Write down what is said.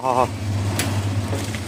好好好。